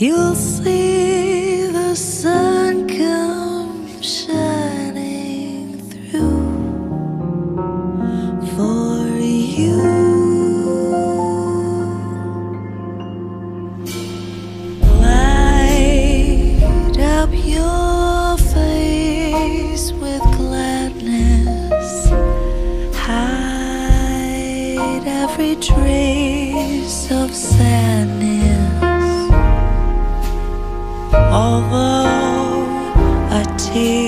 you'll see the sun come shining through for you. Light up your face with gladness. Hide every trace of sadness. A